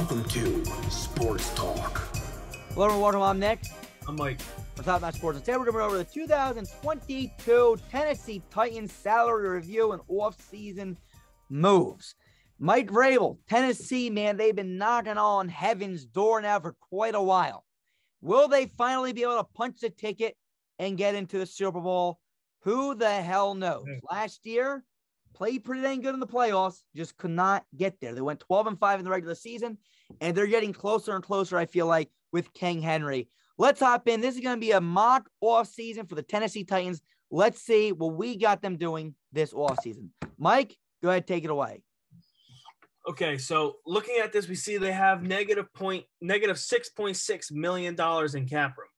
Welcome to Sports Talk. Hello and welcome. I'm Nick. I'm Mike. From Top Notch Sports. And today we're going to over the 2022 Tennessee Titans salary review and off-season moves. Mike Vrabel, Tennessee, man, they've been knocking on heaven's door now for quite a while. Will they finally be able to punch the ticket and get into the Super Bowl? Who the hell knows? Hmm. Last year, played pretty dang good in the playoffs, just could not get there. They went 12 and 5 in the regular season, and they're getting closer and closer, I feel like, with King Henry. Let's hop in. This is going to be a mock off season for the Tennessee Titans. Let's see what we got them doing this off season. Mike, go ahead, take it away. Okay, so looking at this, we see they have negative point negative six point six million dollars in cap room.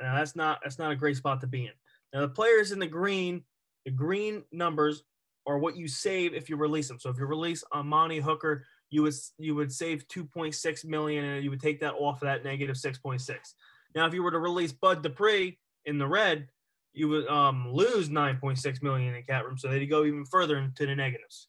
Now, that's not that's not a great spot to be in. Now the players in the green, the green numbers are what you save if you release them. So if you release Amani Hooker, you would you would save 2.6 million and you would take that off of that negative 6.6. Now if you were to release Bud Dupree in the red, you would um, lose 9.6 million in cap room. So they'd go even further into the negatives.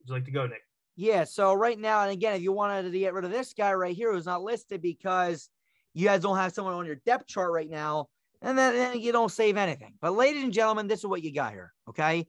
Would you like to go, Nick? Yeah. So right now, and again, if you wanted to get rid of this guy right here who's not listed because you guys don't have someone on your depth chart right now, and then, then you don't save anything. But ladies and gentlemen, this is what you got here. Okay.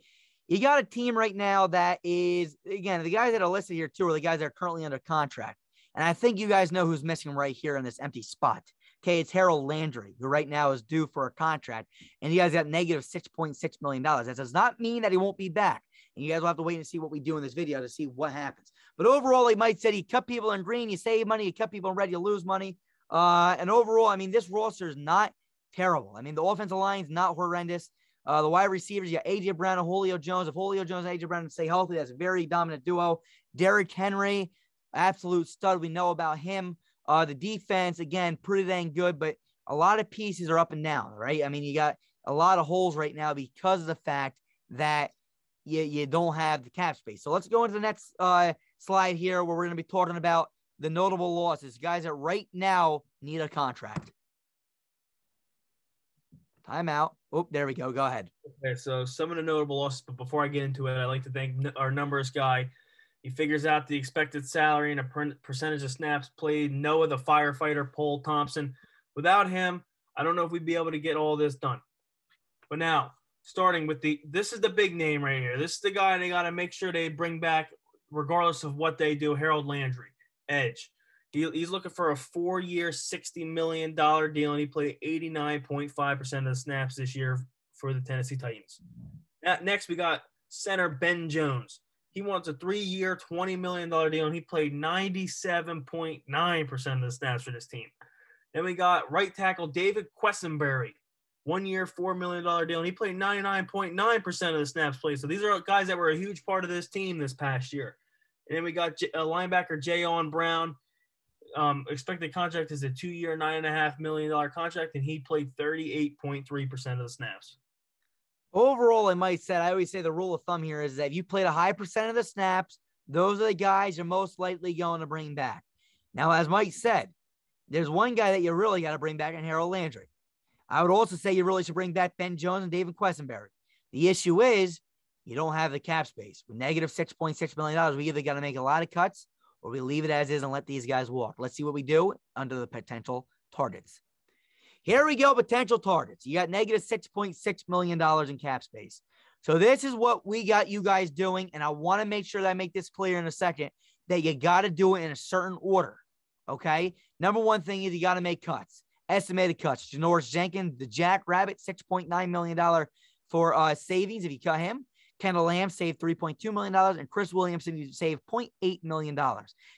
You got a team right now that is, again, the guys that are listed here too are the guys that are currently under contract. And I think you guys know who's missing right here in this empty spot. Okay, it's Harold Landry, who right now is due for a contract, and you guys got negative $6.6 million. That does not mean that he won't be back. And you guys will have to wait and see what we do in this video to see what happens. But overall, he might said he cut people in green, you save money, you cut people in red, you lose money. Uh, and overall, I mean, this roster is not terrible. I mean, the offensive line is not horrendous. Uh, the wide receivers, you got AJ Brown and Julio Jones. If Julio Jones and AJ Brown stay healthy, that's a very dominant duo. Derrick Henry, absolute stud. We know about him. Uh, the defense, again, pretty dang good, but a lot of pieces are up and down, right? I mean, you got a lot of holes right now because of the fact that you, you don't have the cap space. So let's go into the next uh, slide here where we're going to be talking about the notable losses, guys that right now need a contract. Timeout. Oh, there we go. Go ahead. Okay, so some of the notable losses, but before I get into it, I'd like to thank our numbers guy. He figures out the expected salary and a percentage of snaps played. Noah, the firefighter, Paul Thompson. Without him, I don't know if we'd be able to get all this done. But now, starting with the this is the big name right here. This is the guy they got to make sure they bring back, regardless of what they do. Harold Landry, edge. He, he's looking for a four-year, sixty million dollar deal, and he played eighty-nine point five percent of the snaps this year for the Tennessee Titans. Next, we got center Ben Jones. He wants a three-year, twenty million dollar deal, and he played ninety-seven point nine percent of the snaps for this team. Then we got right tackle David Quessenberry one year, $4 million deal, and he played 99.9% of the snaps played. So these are guys that were a huge part of this team this past year. And then we got a uh, linebacker, Jayon Brown. Um, expected contract is a two year, $9.5 million contract, and he played 38.3% of the snaps. Overall, I might say, I always say the rule of thumb here is that if you played a high percent of the snaps, those are the guys you're most likely going to bring back. Now, as Mike said, there's one guy that you really got to bring back in Harold Landry. I would also say you really should bring back Ben Jones and David Quessenberry. The issue is you don't have the cap space. With negative $6.6 million, we either got to make a lot of cuts or we leave it as is and let these guys walk. Let's see what we do under the potential targets. Here we go, potential targets. You got negative $6.6 million in cap space. So this is what we got you guys doing. And I want to make sure that I make this clear in a second that you got to do it in a certain order. Okay. Number one thing is you got to make cuts. Estimated cuts. Janoris Jenkins, the Jack Rabbit, $6.9 million for uh, savings if you cut him. Kendall Lamm saved $3.2 million, and Chris Williamson saved $0.8 million.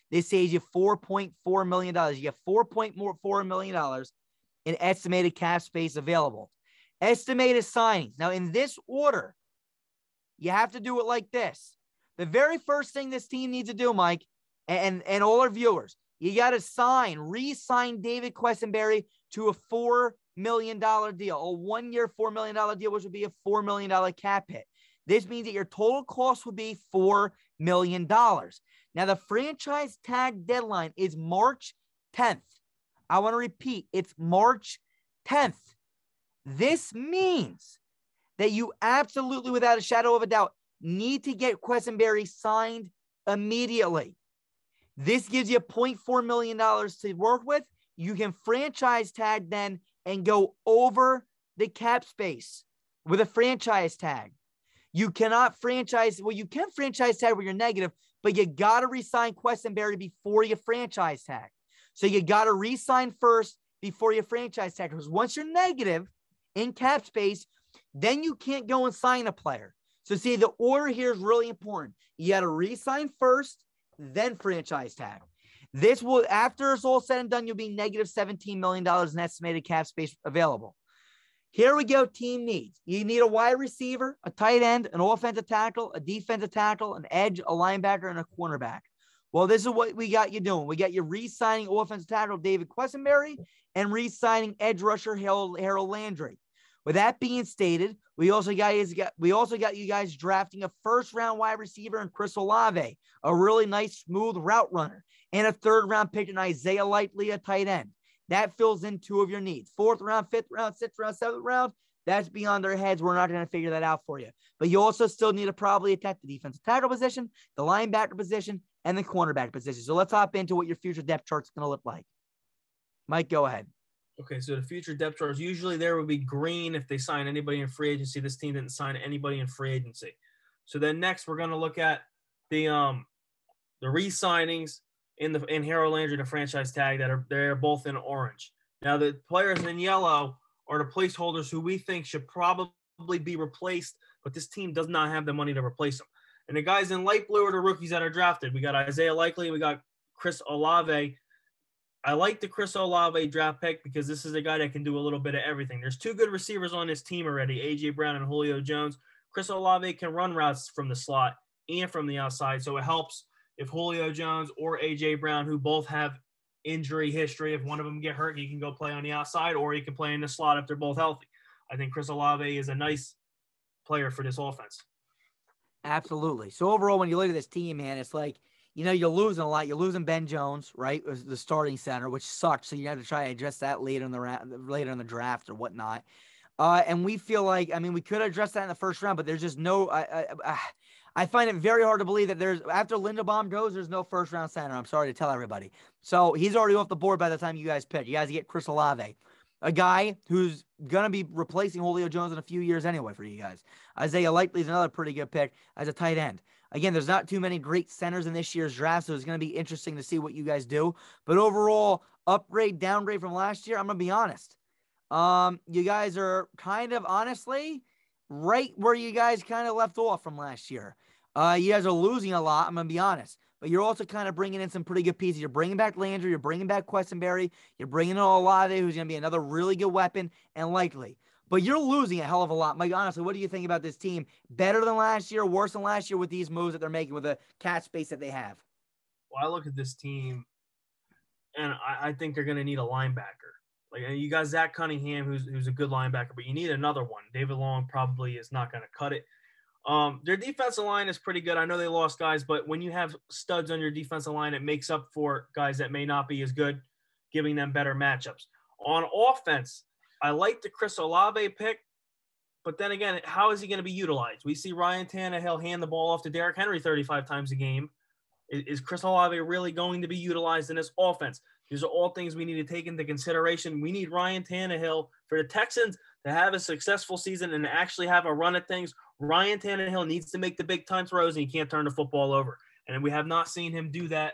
This saves you $4.4 million. You have $4.4 million in estimated cap space available. Estimated signings. Now, in this order, you have to do it like this. The very first thing this team needs to do, Mike, and, and all our viewers, you got to sign, re sign David Quessenberry to a $4 million deal, a one year, $4 million deal, which would be a $4 million cap hit. This means that your total cost would be $4 million. Now, the franchise tag deadline is March 10th. I want to repeat, it's March 10th. This means that you absolutely, without a shadow of a doubt, need to get Quessenberry signed immediately. This gives you $0.4 million to work with. You can franchise tag then and go over the cap space with a franchise tag. You cannot franchise, well, you can franchise tag where you're negative, but you got to resign Quessenberry before you franchise tag. So you got to resign first before you franchise tag. Because once you're negative in cap space, then you can't go and sign a player. So see, the order here is really important. You got to resign first, then franchise tag. This will, after it's all said and done, you'll be negative $17 million in estimated cap space available. Here we go. Team needs. You need a wide receiver, a tight end, an offensive tackle, a defensive tackle, an edge, a linebacker, and a cornerback. Well, this is what we got you doing. We got you re-signing offensive tackle David Quessenberry and re-signing edge rusher Harold, Landry. With that being stated, we also got we also got you guys drafting a first round wide receiver in Chris Olave, a really nice smooth route runner, and a third round pick in Isaiah Likely, a tight end. That fills in two of your needs. Fourth round, fifth round, sixth round, seventh round. That's beyond their heads. We're not going to figure that out for you. But you also still need to probably attack the defensive tackle position, the linebacker position, and the cornerback position. So let's hop into what your future depth chart's going to look like. Mike, go ahead. Okay, so the future depth charts usually there would be green if they sign anybody in free agency. This team didn't sign anybody in free agency. So then next we're going to look at the um the re-signings in the in Harold Landry the franchise tag that are they're both in orange. Now the players in yellow are the placeholders who we think should probably be replaced, but this team does not have the money to replace them. And the guys in light blue are the rookies that are drafted. We got Isaiah Likely, we got Chris Olave, I like the Chris Olave draft pick because this is a guy that can do a little bit of everything. There's two good receivers on this team already, AJ Brown and Julio Jones. Chris Olave can run routes from the slot and from the outside, so it helps if Julio Jones or AJ Brown, who both have injury history, if one of them get hurt, he can go play on the outside or he can play in the slot if they're both healthy. I think Chris Olave is a nice player for this offense. Absolutely. So overall, when you look at this team, man, it's like – you know, you're losing a lot. You're losing Ben Jones, right? The starting center, which sucks. So you have to try to address that later in the ra- later in the draft or whatnot. Uh, and we feel like, I mean, we could address that in the first round, but there's just no. I, uh, I find it very hard to believe that there's after Linderbaum goes, there's no first round center. I'm sorry to tell everybody. So he's already off the board by the time you guys pick. You guys get Chris Olave, a guy who's gonna be replacing Julio Jones in a few years anyway for you guys. Isaiah Likely is another pretty good pick as a tight end. Again, there's not too many great centers in this year's draft, so it's going to be interesting to see what you guys do. But overall, upgrade, downgrade from last year, I'm to be honest. Um, you guys are kind of honestly right where you guys kind of left off from last year. Uh, you guys are losing a lot. I'm to be honest, but you're also kind of bringing in some pretty good pieces. You're bringing back Landry, you're bringing back Quessenberry, you're bringing in Olave, who's to be another really good weapon, and likely but you're losing a hell of a lot. Mike, honestly, what do you think about this team? Better than last year, worse than last year with these moves that they're making with the cat space that they have? Well, I look at this team and I, I think they're to need a linebacker. Like you got Zach Cunningham, who's who's a good linebacker, but you need another one. David Long probably is not going to cut it. Um, their defensive line is pretty good. I know they lost guys, but when you have studs on your defensive line, it makes up for guys that may not be as good, giving them better matchups. On offense, I like the Chris Olave pick, but then again, how is he going to be utilized? We see Ryan Tannehill hand the ball off to Derrick Henry 35 times a game. Is, is Chris Olave really going to be utilized in this offense? These are all things we need to take into consideration. We need Ryan Tannehill for the Texans to have a successful season and actually have a run at things. Ryan Tannehill needs to make the big time throws and he can't turn the football over. And we have not seen him do that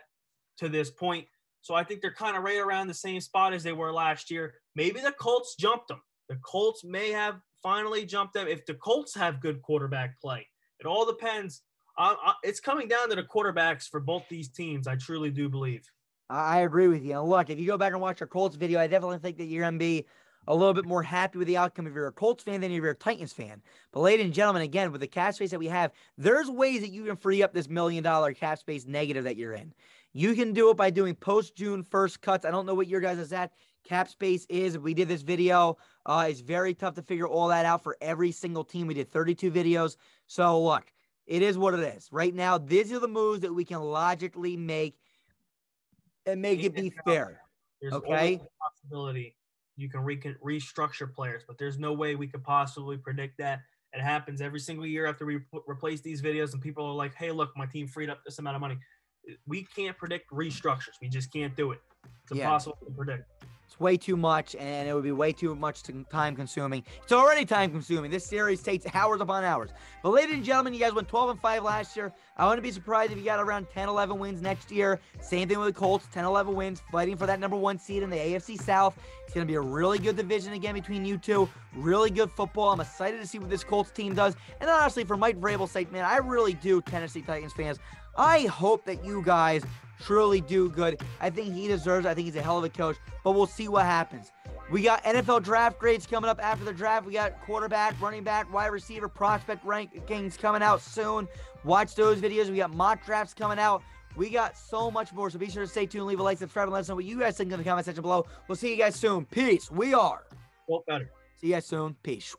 to this point. So I think they're kind of right around the same spot as they were last year. Maybe the Colts jumped them. The Colts may have finally jumped them if the Colts have good quarterback play. It all depends. Uh, it's coming down to the quarterbacks for both these teams. I truly do believe. I agree with you. Look, if you go back and watch our Colts video, I definitely think that you're going to be a little bit more happy with the outcome if you're a Colts fan than if you're a Titans fan. But, ladies and gentlemen, again, with the cap space that we have, there's ways that you can free up this million dollar cap space negative that you're in. You can do it by doing post June first cuts. I don't know what your guys' is at cap space is. We did this video. Uh, it's very tough to figure all that out for every single team. We did 32 videos. So look, it is what it is. Right now, these are the moves that we can logically make and make it be fair. There's okay. possibility you can re- restructure players, but there's no way we could possibly predict that. It happens every single year after we replace these videos, and people are like, "Hey, look, my team freed up this amount of money." we can't predict restructures. We just can't do it. It's Yeah. impossible to predict. It's way too much, and it would be way too much time consuming. It's already time consuming. This series takes hours upon hours. But, ladies and gentlemen, you guys went 12 and 5 last year. I wouldn't be surprised if you got around 10, 11 wins next year. Same thing with the Colts 10, 11 wins, fighting for that number one seed in the AFC South. It's going to be a really good division again between you two. Really good football. I'm excited to see what this Colts team does. And honestly, for Mike Vrabel's sake, man, I really do, Tennessee Titans fans. I hope that you guys truly do good. I think he deserves. I think he's a hell of a coach, but we'll see what happens. We got NFL draft grades coming up after the draft. We got quarterback, running back, wide receiver, prospect rankings coming out soon. Watch those videos. We got mock drafts coming out. We got so much more. So be sure to stay tuned, leave a like, subscribe, and let us know what you guys think in the comment section below. We'll see you guys soon. Peace. We are. Well, better. See you guys soon. Peace.